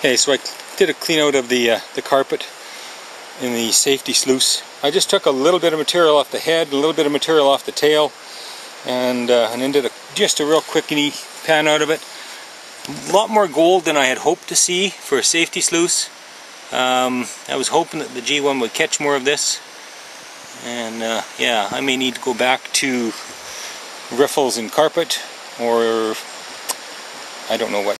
Okay, so I did a clean out of the, uh, the carpet in the safety sluice. I just took a little bit of material off the head, a little bit of material off the tail, and, uh, and then did a, just a real quick pan out of it. A lot more gold than I had hoped to see for a safety sluice. Um, I was hoping that the G1 would catch more of this. And uh, yeah, I may need to go back to riffles and carpet, or I don't know what.